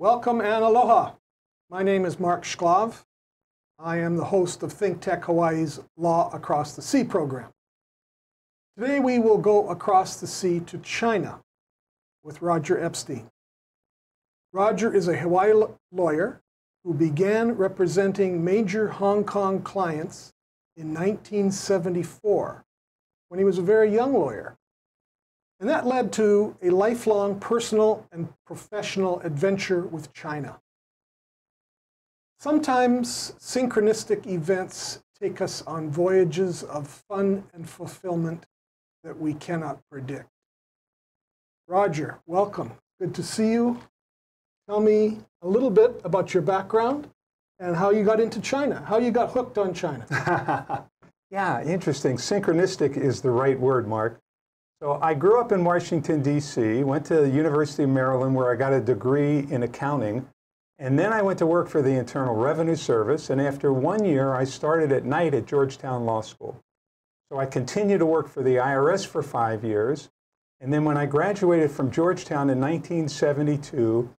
Welcome and aloha. My name is Mark Shklov. I am the host of Think Tech Hawaii's Law Across the Sea program. Today we will go across the sea to China with Roger Epstein. Roger is a Hawaii lawyer who began representing major Hong Kong clients in 1974 when he was a very young lawyer. And that led to a lifelong personal and professional adventure with China. Sometimes synchronistic events take us on voyages of fun and fulfillment that we cannot predict. Roger, welcome. Good to see you. Tell me a little bit about your background and how you got into China, how you got hooked on China. yeah, interesting. Synchronistic is the right word, Mark. So I grew up in Washington, D.C., went to the University of Maryland where I got a degree in accounting. And then I went to work for the Internal Revenue Service. And after one year, I started at night at Georgetown Law School. So I continued to work for the IRS for five years. And then when I graduated from Georgetown in 1972,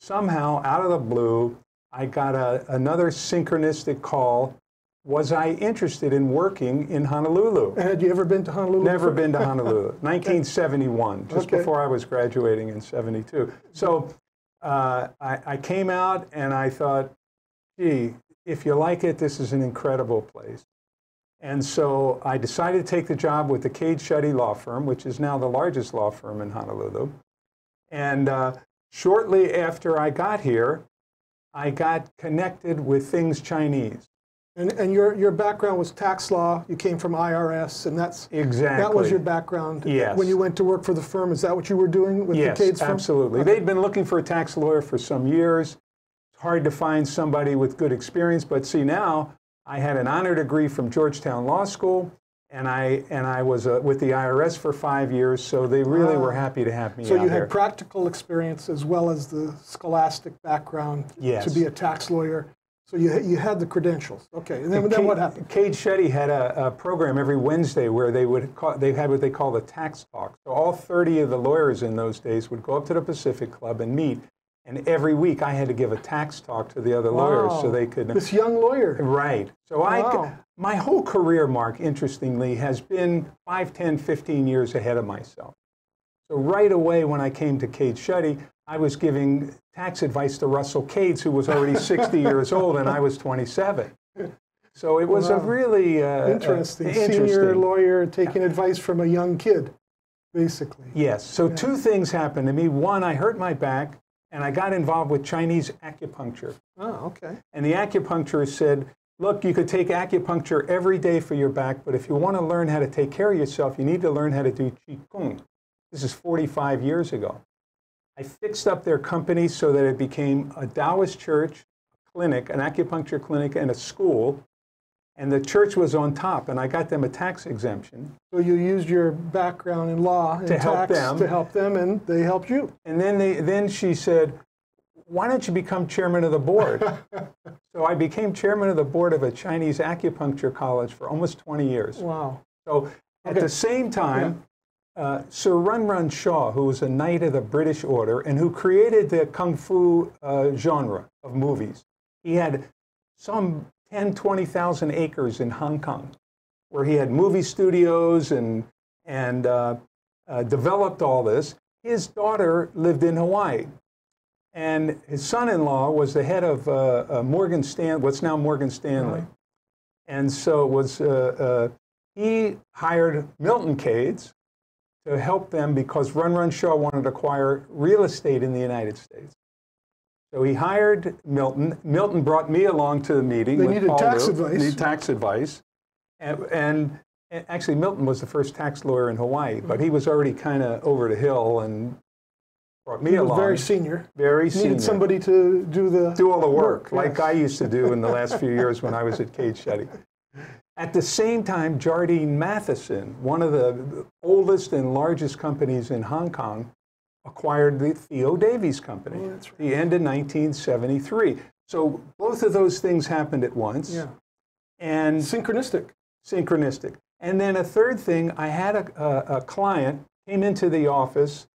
somehow out of the blue, I got a, another synchronistic call was I interested in working in Honolulu. Had you ever been to Honolulu? Never been to Honolulu. 1971, just okay. before I was graduating in 72. So uh, I, I came out and I thought, gee, if you like it, this is an incredible place. And so I decided to take the job with the Cades Schutte Law Firm, which is now the largest law firm in Honolulu. And uh, shortly after I got here, I got connected with things Chinese. And, and your, your background was tax law. You came from IRS, and that's exactly that was your background. Yes. When you went to work for the firm, is that what you were doing with yes, the Cade's firm? absolutely. Okay. They'd been looking for a tax lawyer for some years. It's hard to find somebody with good experience, but see now, I had an honor degree from Georgetown Law School, and I and I was uh, with the IRS for five years, so they really were ah. happy to have me. So you had practical experience as well as the scholastic background yes. to be a tax lawyer. So you, you had the credentials. Okay, and then, and then what happened? Cades Schutte had a, a, program every Wednesday where they would call, they had what they call the tax talk. So all 30 of the lawyers in those days would go up to the Pacific Club and meet. And every week I had to give a tax talk to the other wow. lawyers so they could. This young lawyer. Right. So wow. I, my whole career, Mark, interestingly, has been 5, 10, 15 years ahead of myself. So right away when I came to Cades Schutte, I was giving tax advice to Russell Cades, who was already 60 years old, and I was 27. So it was wow. a really uh, interesting. Uh, interesting. Senior lawyer taking advice from a young kid, basically. Yes. So yeah. two things happened to me. One, I hurt my back, and I got involved with Chinese acupuncture. Oh, okay. And the acupuncturist said, look, you could take acupuncture every day for your back, but if you want to learn how to take care of yourself, you need to learn how to do Qigong. This is 45 years ago. I fixed up their company so that it became a Taoist church, a clinic, an acupuncture clinic, and a school. And the church was on top, and I got them a tax exemption. So you used your background in law and to help them. to help them, and they helped you. And then they, then she said, "Why don't you become chairman of the board?" so I became chairman of the board of a Chinese acupuncture college for almost 20 years. Wow. So at okay. the same time, uh, Sir Run Run Shaw, who was a knight of the British Order and who created the kung fu uh, genre of movies, he had some 10, 20,000 acres in Hong Kong where he had movie studios and, and uh, uh developed all this. His daughter lived in Hawaii. And his son-in-law was the head of uh, Morgan Stan, what's now Morgan Stanley. And so it was, he hired Milton Cades, to help them because Run Run Shaw wanted to acquire real estate in the United States. So he hired Milton. Milton brought me along to the meeting. They needed Paul tax advice. Need tax advice. And, and, and, actually, Milton was the first tax lawyer in Hawaii, but he was already kind of over the hill and brought me he along. very senior. Very senior. Needed somebody to do the do all the work, work like yes. I used to do in the last few years when I was at Cades Schutte. At the same time, Jardine Matheson, one of the oldest and largest companies in Hong Kong, acquired the Theo Davies Company oh, right. the end of 1973. So both of those things happened at once. Yeah. And synchronistic. Synchronistic. And then a third thing, I had a, a, a client came into the office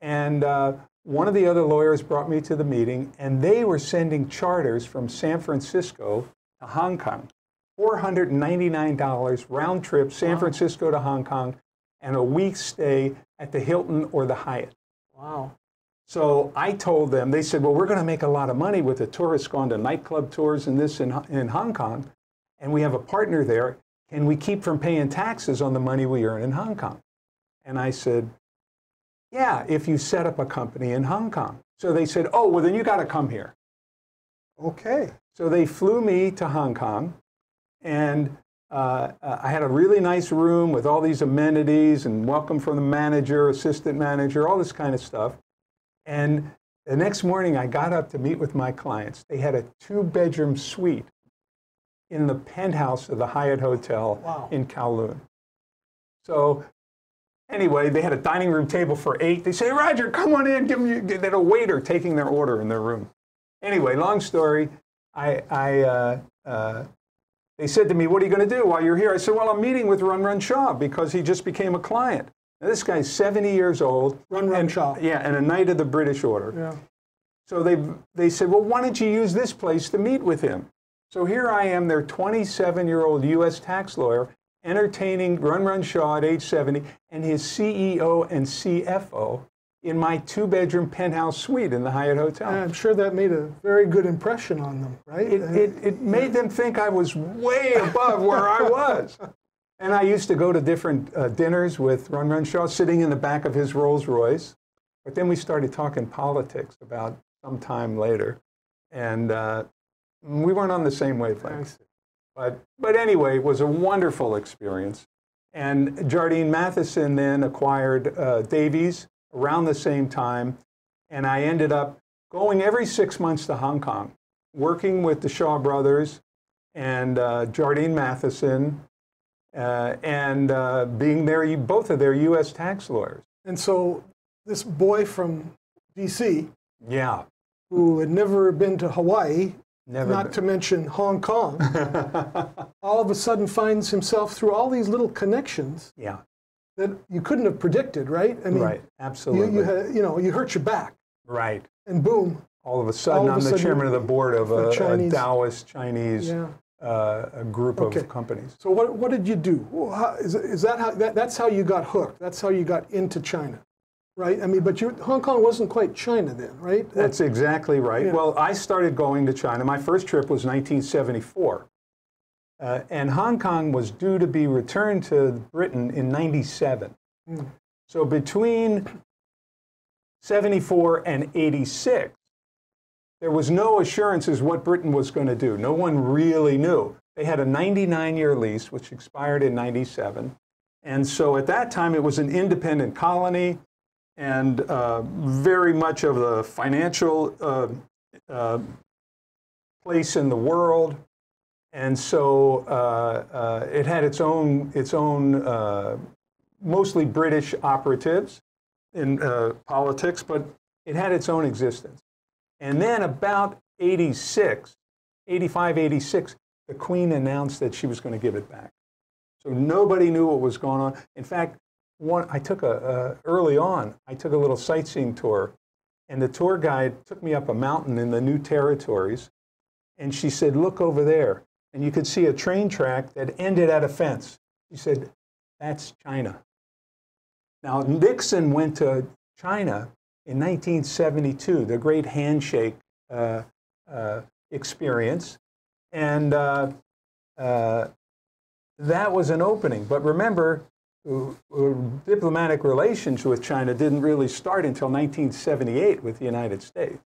and uh, one of the other lawyers brought me to the meeting, and they were sending charters from San Francisco to Hong Kong. $499 round trip, San Wow. Francisco to Hong Kong, and a week stay at the Hilton or the Hyatt. Wow. So I told them, they said, well, we're going to make a lot of money with the tourists going to nightclub tours and this in, in Hong Kong, and we have a partner there. Can we keep from paying taxes on the money we earn in Hong Kong? And I said, yeah, if you set up a company in Hong Kong. So they said, oh, well, then you got to come here. Okay. So they flew me to Hong Kong, and uh, I had a really nice room with all these amenities and welcome from the manager, assistant manager, all this kind of stuff. And the next morning, I got up to meet with my clients. They had a two bedroom suite in the penthouse of the Hyatt Hotel Wow. in Kowloon. So, anyway, they had a dining room table for eight. They say, Roger, come on in. Give them, they had a waiter taking their order in their room. Anyway, long story. I, I, uh, uh, they said to me, What are you going to do while you're here? I said, Well, I'm meeting with Run Run Shaw because he just became a client. Now, this guy's 70 years old. Run, run, and, Shaw. Yeah, and a Knight of the British Order. Yeah. So they, they said, Well, why don't you use this place to meet with him? So here I am, their 27 year old U.S. tax lawyer, entertaining Run Run Shaw at age 70 and his CEO and CFO in my two bedroom penthouse suite in the Hyatt Hotel. I'm sure that made a very good impression on them, right? It, it, it made them think I was way above where I was. And I used to go to different uh, dinners with Run Run Shaw, sitting in the back of his Rolls Royce. But then we started talking politics about some time later. And uh, we weren't on the same wavelength. But, but anyway, it was a wonderful experience. And Jardine Matheson then acquired uh, Davies around the same time. And I ended up going every six months to Hong Kong, working with the Shaw brothers and uh, Jardine Matheson, uh, and uh, being their, both of their U.S. tax lawyers. And so this boy from D.C. Yeah, who had never been to Hawaii, never. not to mention Hong Kong, all of a sudden finds himself through all these little connections yeah, that you couldn't have predicted, right? I mean, right, absolutely. you, had, you know, you hurt your back, right. and boom, All of a sudden, of a I'm the sudden, chairman of the board of a, a a Taoist Chinese yeah. uh, a group Okay. of companies. So what, what did you do? Well, how, is, is that how that, that's how you got hooked? That's how you got into China, right? I mean, but you, Hong Kong wasn't quite China then, right? That's exactly right. Yeah. Well, I started going to China. My first trip was 1974. Uh, and Hong Kong was due to be returned to Britain in 97. Mm. So between 74 and 86, there was no assurances what Britain was going to do. No one really knew. They had a 99 year lease, which expired in 97. And so at that time, it was an independent colony and uh, very much of the financial uh, uh, place in the world. And so uh, uh, it had its own, its own uh, mostly British operatives in uh, politics, but it had its own existence. And then about 86, 85, 86, the Queen announced that she was going to give it back. So nobody knew what was going on. In fact, one, I took a, early on, I took a little sightseeing tour, and the tour guide took me up a mountain in the New Territories, and she said, Look over there. And you could see a train track that ended at a fence. He said, That's China. Now, Nixon went to China in 1972, the great handshake uh, uh, experience, and uh, uh, that was an opening. But remember, uh, uh, diplomatic relations with China didn't really start until 1978 with the United States.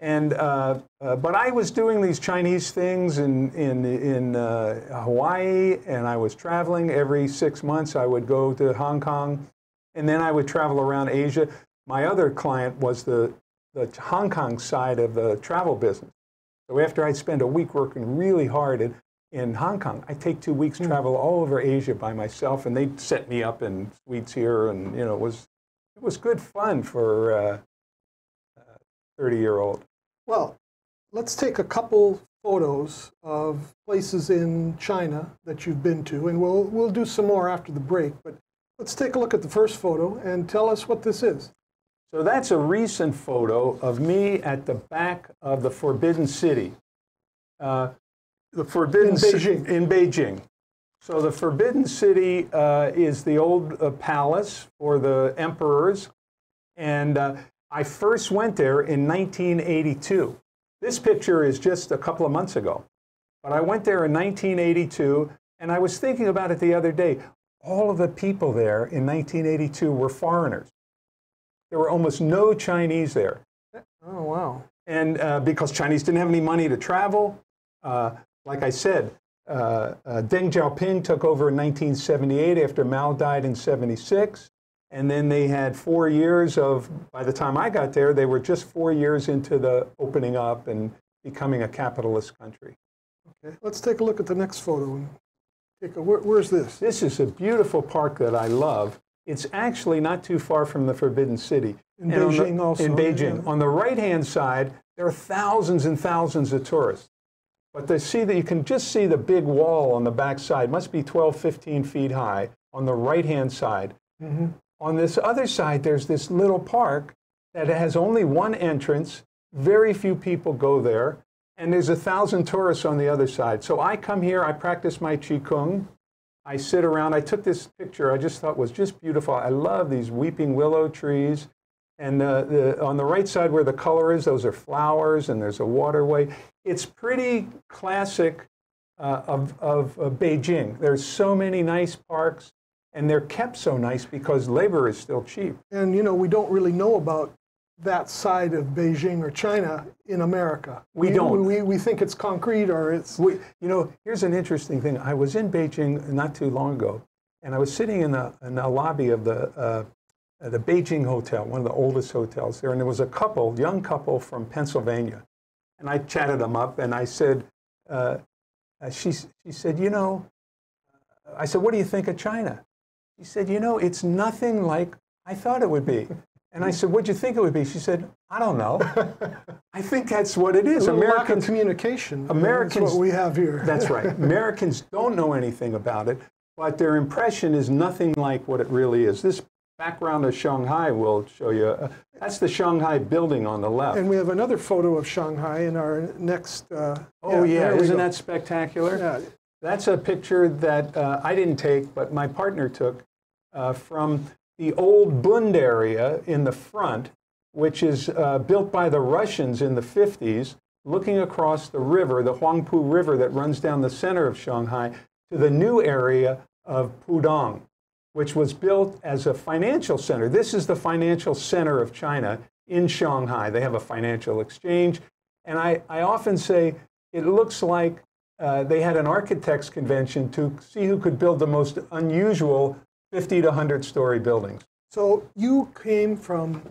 And, uh, uh, but I was doing these Chinese things in, in, in uh, Hawaii, and I was traveling every six months. I would go to Hong Kong, and then I would travel around Asia. My other client was the, the Hong Kong side of the travel business. So after I'd spend a week working really hard in, in Hong Kong, I'd take two weeks, travel all over Asia by myself, and they'd set me up in suites here, and you know, it was, it was good fun for uh, a 30 year old. Well, let's take a couple photos of places in China that you've been to, and we'll, we'll do some more after the break. But let's take a look at the first photo and tell us what this is. So that's a recent photo of me at the back of the Forbidden City. Uh, the Forbidden In Beijing. in Beijing. So the Forbidden City uh, is the old uh, palace for the emperors, and uh, I first went there in 1982. This picture is just a couple of months ago, but I went there in 1982, and I was thinking about it the other day. All of the people there in 1982 were foreigners. There were almost no Chinese there. Oh, wow. And uh, because Chinese didn't have any money to travel, uh, like I said, uh, uh, Deng Xiaoping took over in 1978 after Mao died in 76. And then they had four years of, by the time I got there, they were just four years into the opening up and becoming a capitalist country. Okay, let's take a look at the next photo. and Take a, where, where's this? This is a beautiful park that I love. It's actually not too far from the Forbidden City. In And on the- Beijing also, In Beijing. yeah. On the right-hand side, there are thousands and thousands of tourists. But they see that you can just see the big wall on the back side, must be 12, 15 feet high on the right-hand side. Mm-hmm. On this other side, there's this little park that has only one entrance. Very few people go there. And there's a thousand tourists on the other side. So I come here, I practice my Qigong. I sit around. I took this picture I just thought was just beautiful. I love these weeping willow trees. And the, the, on the right side where the color is, those are flowers and there's a waterway. It's pretty classic uh, of, of, of Beijing. There's so many nice parks and they're kept so nice because labor is still cheap. And, you know, we don't really know about that side of Beijing or China in America. We don't. We, we think it's concrete or it's. We, you know, here's an interesting thing. I was in Beijing not too long ago, and I was sitting in the, in the lobby of the, uh, uh, the Beijing Hotel, one of the oldest hotels there, and there was a couple, young couple from Pennsylvania. And I chatted them up, and I said, uh, uh, she, she said, you know, I said, what do you think of China? She said, you know, it's nothing like I thought it would be. And I said, what'd you think it would be? She said, I don't know. I think that's what it is. American of Americans, communication. That's Americans- what we have here. that's right. Americans don't know anything about it, but their impression is nothing like what it really is. This background of Shanghai will show you. Uh, that's the Shanghai building on the left. And we have another photo of Shanghai in our next. Uh, oh, yeah. we Isn't that spectacular? Yeah. That's a picture that uh, I didn't take, but my partner took uh, from the old Bund area in the front, which is uh, built by the Russians in the 50s, looking across the river, the Huangpu River that runs down the center of Shanghai, to the new area of Pudong, which was built as a financial center. This is the financial center of China in Shanghai. They have a financial exchange. And I, I often say it looks like uh, they had an architects convention to see who could build the most unusual 50 to 100 story buildings. So you came from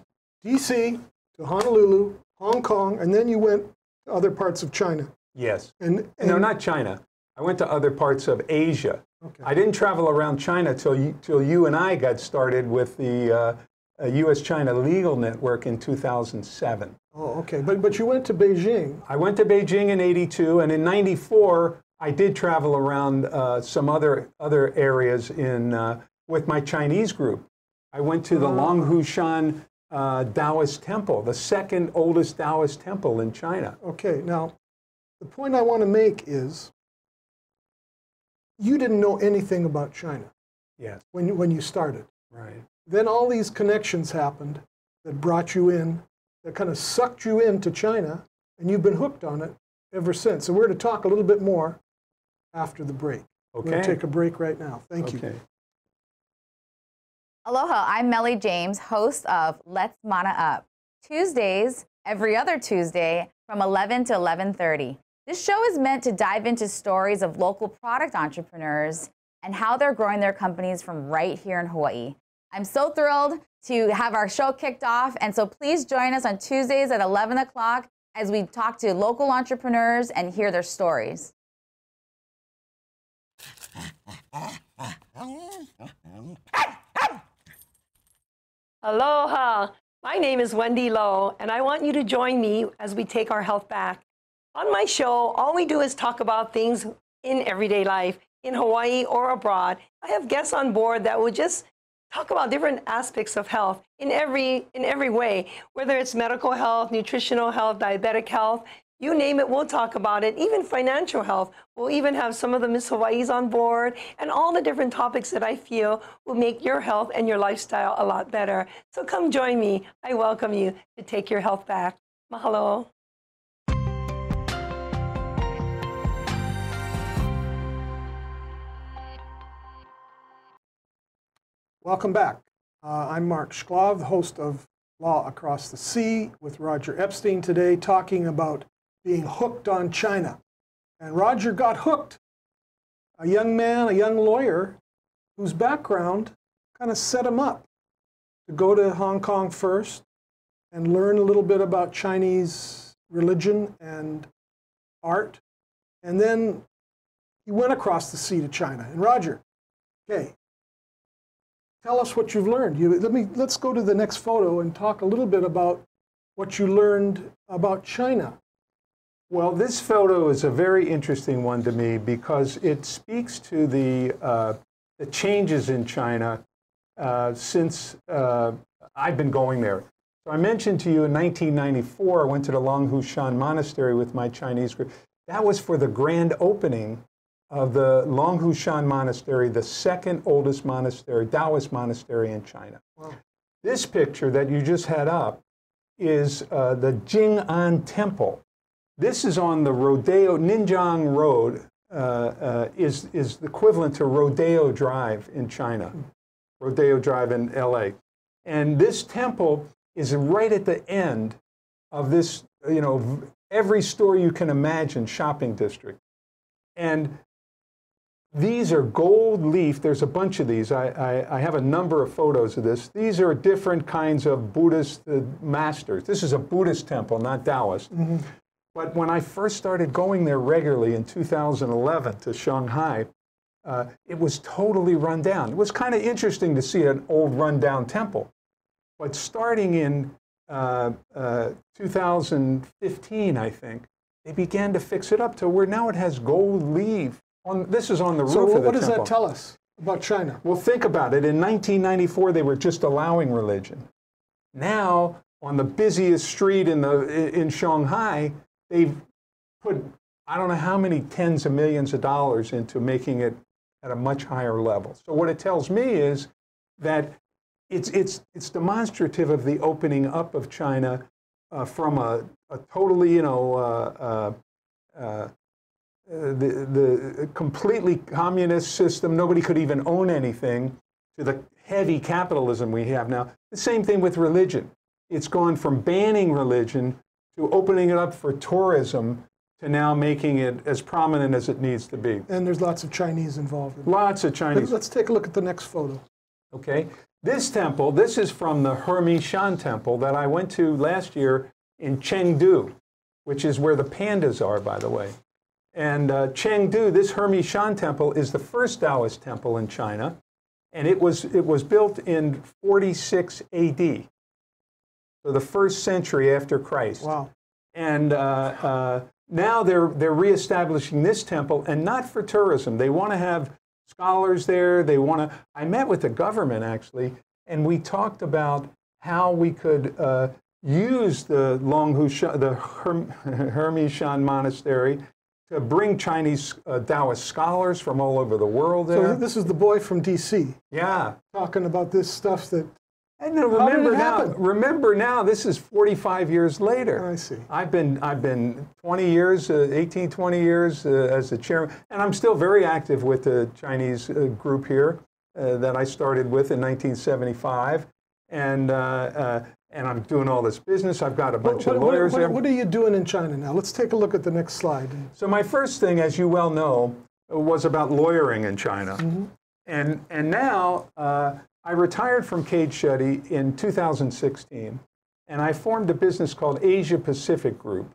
D.C. to Honolulu, Hong Kong, and then you went to other parts of China. Yes. And, and No, not China. I went to other parts of Asia. Okay. I didn't travel around China till you, till you and I got started with the uh, uh, U.S. China Legal Network in 2007. Oh, okay. But but you went to Beijing. I went to Beijing in 82, and in 94, I did travel around uh, some other, other areas in, uh, with my Chinese group. I went to the Longhushan uh, Taoist temple, the second oldest Taoist temple in China. Okay. Now, the point I want to make is, you didn't know anything about China Yes, when you, when you started. right. Then all these connections happened that brought you in, that kind of sucked you into China, and you've been hooked on it ever since. So we're going to talk a little bit more after the break. We're going Okay. to take a break right now. Thank you. Aloha, I'm Meli James, host of Let's Mana Up. Tuesdays, every other Tuesday from 11 to 11:30. This show is meant to dive into stories of local product entrepreneurs and how they're growing their companies from right here in Hawaii. I'm so thrilled to have our show kicked off, and so please join us on Tuesdays at 11 o'clock as we talk to local entrepreneurs and hear their stories. Aloha! My name is Wendy Lowe, and I want you to join me as we take our health back. On my show, all we do is talk about things in everyday life, in Hawaii or abroad. I have guests on board that will just talk about different aspects of health in every in every way, whether it's medical health, nutritional health, diabetic health, you name it, we'll talk about it. Even financial health. We'll even have some of the Miss Hawaii's on board and all the different topics that I feel will make your health and your lifestyle a lot better. So come join me. I welcome you to take your health back. Mahalo. Welcome back. Uh, I'm Mark Shklov, host of Law Across the Sea with Roger Epstein today, talking about being hooked on China. And Roger got hooked. A young man, a young lawyer, whose background kind of set him up to go to Hong Kong first and learn a little bit about Chinese religion and art. And then he went across the sea to China. And Roger, okay, tell us what you've learned. You, let me, let's go to the next photo and talk a little bit about what you learned about China. Well, this photo is a very interesting one to me because it speaks to the, uh, the changes in China uh, since uh, I've been going there. So I mentioned to you in 1994, I went to the Long Shan Monastery with my Chinese group. That was for the grand opening of the Long Shan Monastery, the second oldest monastery, Taoist monastery in China. Wow. This picture that you just had up is uh, the Jing'an Temple this is on the Rodeo, Nanjing Road uh, uh, is, is equivalent to Rodeo Drive in China, Rodeo Drive in LA. And this temple is right at the end of this, you know, every store you can imagine shopping district. And these are gold leaf. There's a bunch of these. I, I, I, have a number of photos of this. These are different kinds of Buddhist uh, masters. This is a Buddhist temple, not Taoist. Mm -hmm. But when I first started going there regularly in 2011 to Shanghai, uh, it was totally run down. It was kind of interesting to see an old rundown temple. But starting in uh, uh, 2015, I think, they began to fix it up to where now it has gold leaf. On, this is on the so roof of the. So what does that tell us about China? Well, think about it. In 1994, they were just allowing religion. Now, on the busiest street in, the, in Shanghai, they've put I don't know how many tens of millions of dollars into making it at a much higher level. So what it tells me is that it's, it's, it's demonstrative of the opening up of China uh, from a, a, totally, you know, uh, uh, uh the, the completely communist system, nobody could even own anything, to the heavy capitalism we have now. The same thing with religion. It's gone from banning religion to opening it up for tourism to now making it as prominent as it needs to be. And there's lots of Chinese involved. In lots of Chinese. Let's take a look at the next photo. Okay. This temple, this is from the Heming Shan temple that I went to last year in Chengdu, which is where the pandas are, by the way. And uh, Chengdu, this Heming Shan temple, is the first Taoist temple in China. And it was, it was built in 46 AD. So the first century after Christ. Wow. And uh, uh, now they're, they're reestablishing this temple, and not for tourism. They want to have scholars there. They want to. I met with the government actually, and we talked about how we could uh, use the Long the Herm, Heming Shan Monastery to bring Chinese uh, Taoist scholars from all over the world there. So this is the boy from D.C. Yeah, talking about this stuff that and remember now, remember now, this is 45 years later. I see. I've been, I've been 20 years, uh, 18, 20 years uh, as the chairman, and I'm still very active with the Chinese uh, group here uh, that I started with in 1975. And, uh, uh, and I'm doing all this business. I've got a bunch what, of lawyers what, there. What are you doing in China now? Let's take a look at the next slide. So my first thing, as you well know, was about lawyering in China. Mm -hmm. And, and now I retired from Cades Schutte in 2016, and I formed a business called Asia Pacific Group.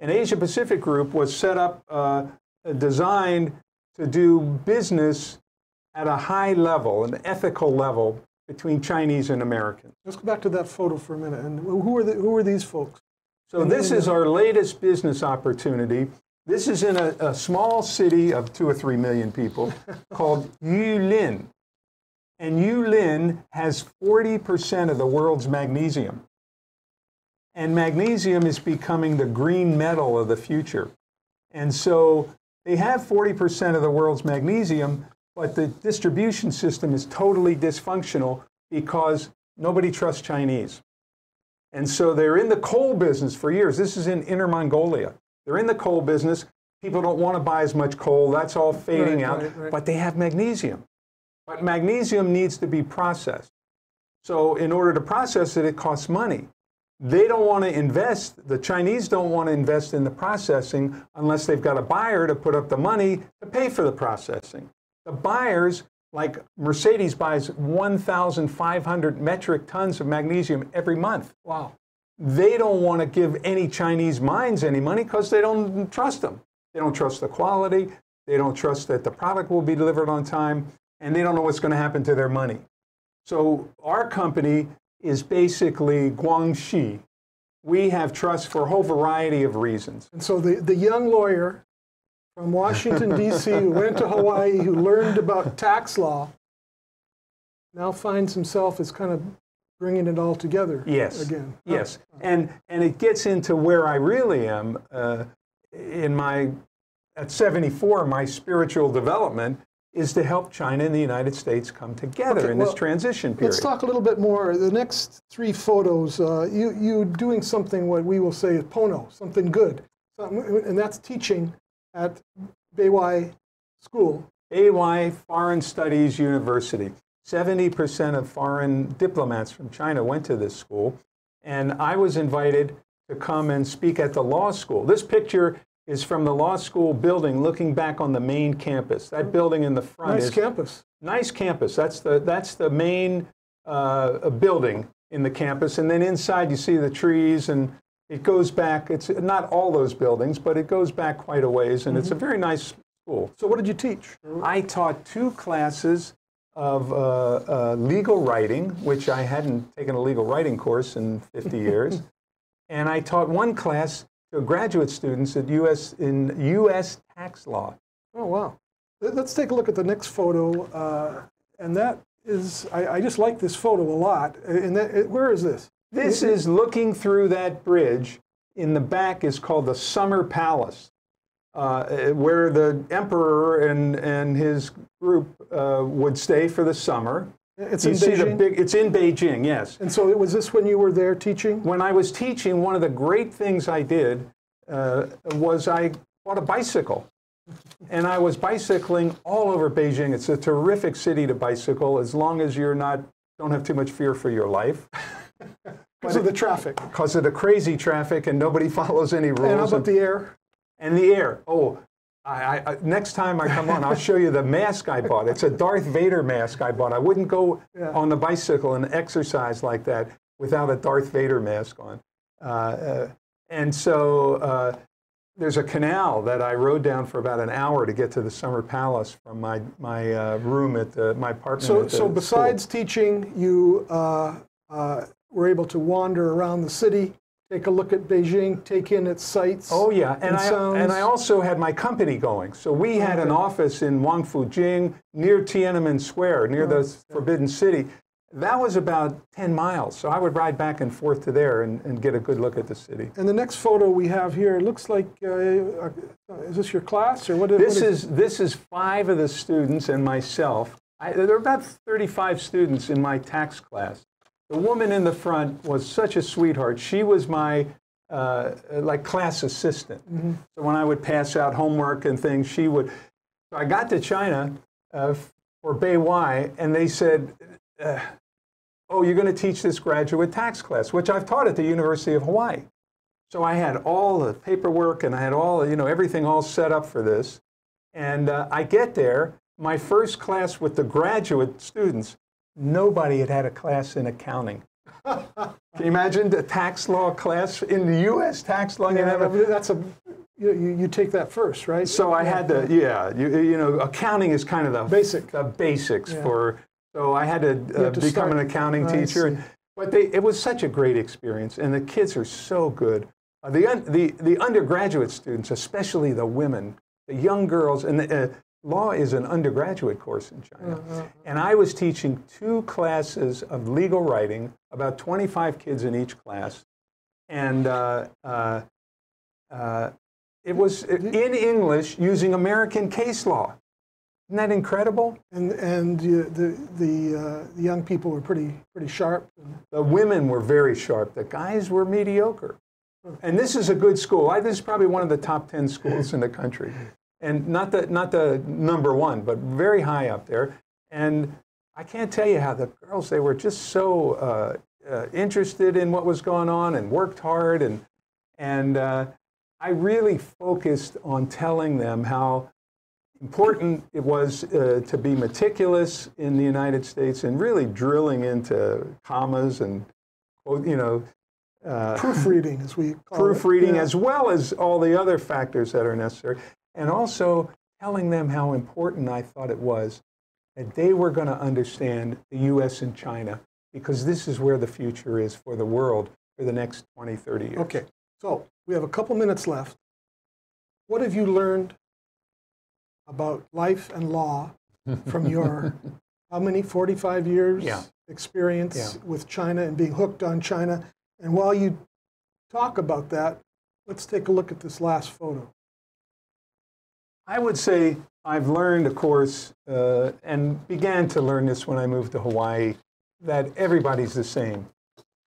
And Asia Pacific Group was set up, uh, designed to do business at a high level, an ethical level between Chinese and Americans. Let's go back to that photo for a minute. And who are, the, who are these folks? So and this is our latest business opportunity. This is in a, a small city of two or three million people called Yulin. And Yulin has 40% of the world's magnesium. And magnesium is becoming the green metal of the future. And so they have 40% of the world's magnesium, but the distribution system is totally dysfunctional because nobody trusts Chinese. And so they're in the coal business for years. This is in Inner Mongolia. They're in the coal business. People don't want to buy as much coal. That's all fading Right, out. right, right. But they have magnesium. But magnesium needs to be processed. So in order to process it, it costs money. They don't want to invest, the Chinese don't want to invest in the processing unless they've got a buyer to put up the money to pay for the processing. The buyers, like Mercedes buys 1,500 metric tons of magnesium every month. Wow. They don't want to give any Chinese mines any money because they don't trust them. They don't trust the quality, they don't trust that the product will be delivered on time, and they don't know what's going to happen to their money. So our company is basically Guanxi. We have trust for a whole variety of reasons. And so the, the young lawyer from Washington, D.C., who went to Hawaii, who learned about tax law, now finds himself as kind of bringing it all together Yes. again. Yes, and and it gets into where I really am uh, in my at 74. My spiritual development is to help China and the United States come together Okay, in this transition period. Let's talk a little bit more. The next three photos, uh, you you doing something what we will say is pono, something good, and that's teaching at Beiwai School. AY Foreign Studies University. 70% of foreign diplomats from China went to this school, and I was invited to come and speak at the law school. This picture is from the law school building looking back on the main campus. That building in the front Nice is campus. nice campus. That's the that's the main uh, building in the campus, and then inside you see the trees, and it goes back. It's not all those buildings, but it goes back quite a ways, and it's a very nice school. So what did you teach? I taught two classes of uh, uh, legal writing, which I hadn't taken a legal writing course in 50 years, and I taught one class graduate students at US in U.S. tax law. Oh wow. Let- Let's take a look at the next photo, uh, and that is I, I just like this photo a lot. And that, it- where is this? This is looking through that bridge. In the back is called the Summer Palace, uh, where the emperor and, and his group uh, would stay for the summer. It's you in see the Beijing. big. It's in Beijing, yes. And so it was this when you were there teaching? When I was teaching, one of the great things I did uh, was I bought a bicycle. And I was bicycling all over Beijing. It's a terrific city to bicycle as long as you're not, don't have too much fear for your life Because of the traffic. because of the crazy traffic and nobody follows any rules. And how about the air? and the air. Oh, I, I, next time I come on, I'll show you the mask I bought. It's a Darth Vader mask I bought. I wouldn't go Yeah. on the bicycle and exercise like that without a Darth Vader mask on. Uh, uh, and so uh, there's a canal that I rode down for about an hour to get to the Summer Palace from my, my uh, room at the, my apartment. So, so besides teaching, you uh, uh, were able to wander around the city, take a look at Beijing, take in its sights. Oh yeah, and, and I sounds. and I also had my company going. So we had an office in Wangfu Jing near Tiananmen Square, near the Forbidden City. That was about 10 miles. So I would ride back and forth to there and, and get a good look at the city. And the next photo we have here looks like, uh, uh, is this your class or what? what This is this is five of the students and myself. I, there are about 35 students in my tax class. The woman in the front was such a sweetheart. She was my uh, like class assistant. So when I would pass out homework and things, she would. So I got to China uh, for Beiwai, and they said, uh, "Oh, you're going to teach this graduate tax class, which I've taught at the University of Hawaii." So I had all the paperwork and I had all, you know, everything all set up for this. And uh, I get there, my first class with the graduate students, nobody had had a class in accounting. Can you imagine the tax law class in the U.S. tax law? you Yeah, a- that's a, you, you take that first, right? so I had to, yeah, you, you know, accounting is kind of the Basic. the basics Yeah. for. So I had to, uh, to become an accounting teacher, see. but they, it was such a great experience, and the kids are so good. Uh, the, un, the the undergraduate students, especially the women, the young girls, and the, uh, law is an undergraduate course in China. Uh-huh. And I was teaching two classes of legal writing, about 25 kids in each class. And uh, uh, uh, it was in English using American case law. Isn't that incredible? And and uh, the the, uh, the young people were pretty pretty sharp. The women were very sharp. The guys were mediocre. And this is a good school. I, this is probably one of the top 10 schools in the country. And not the, not the number one, but very high up there. And I can't tell you how the girls, they were just so uh, uh, interested in what was going on and worked hard. And, and uh, I really focused on telling them how important it was uh, to be meticulous in the United States and really drilling into commas and, you know, uh, Proofreading, as we call proofreading it. Yeah. as well as all the other factors that are necessary. And also telling them how important I thought it was that they were going to understand the US and China because this is where the future is for the world for the next 20, 30 years. Okay, so we have a couple minutes left. What have you learned about life and law from your how many 45 years Yeah. experience Yeah. with China and being hooked on China? And while you talk about that, let's take a look at this last photo. I would say I've learned, of course, uh, and began to learn this when I moved to Hawaii, that everybody's the same.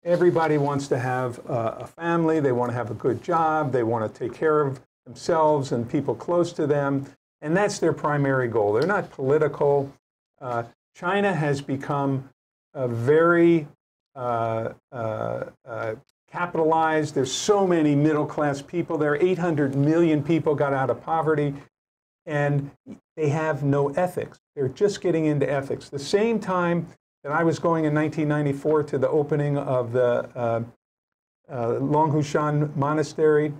Everybody wants to have uh, a family, they want to have a good job, they want to take care of themselves and people close to them, and that's their primary goal. They're not political. Uh, China has become a very uh, uh, uh, capitalized. There's so many middle class people there. 800 million people got out of poverty, and they have no ethics. They're just getting into ethics. The same time that I was going in 1994 to the opening of the uh, uh, Longhushan Monastery,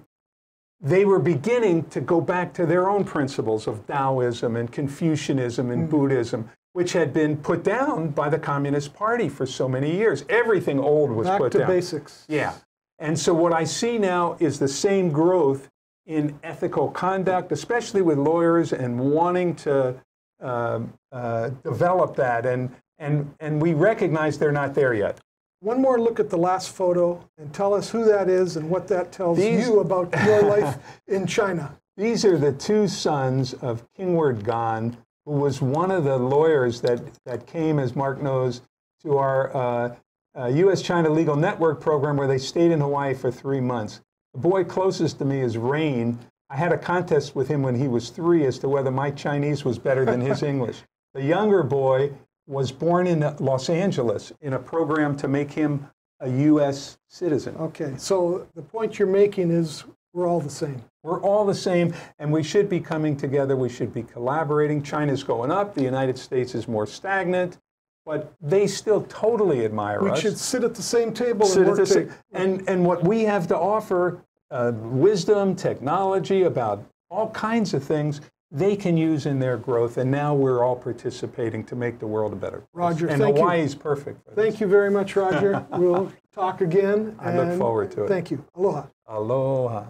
they were beginning to go back to their own principles of Taoism and Confucianism and Buddhism, which had been put down by the Communist Party for so many years. Everything old was Back put to down. basics. Yeah. And so what I see now is the same growth in ethical conduct, especially with lawyers and wanting to uh, uh, develop that. And, and, and we recognize they're not there yet. One more look at the last photo and tell us who that is and what that tells These- you about your life in China. These are the two sons of Kingward Gan, who was one of the lawyers that, that came, as Mark knows, to our uh, uh, U.S. China Legal Network program where they stayed in Hawaii for three months. The boy closest to me is Rain. I had a contest with him when he was three as to whether my Chinese was better than his English. The younger boy was born in Los Angeles in a program to make him a U.S. citizen. Okay, so the point you're making is we're all the same. We're all the same, and we should be coming together. We should be collaborating. China's going up. The United States is more stagnant, but they still totally admire We us. We should sit at the same table Sit and at work to, and, and what we have to offer uh, wisdom, technology, about all kinds of things they can use in their growth. And now we're all participating to make the world a better place. Roger, and thank you. Hawaii's perfect for this. Thank you very much, Roger. we'll talk again. I look forward to it. Thank you. Aloha. Aloha.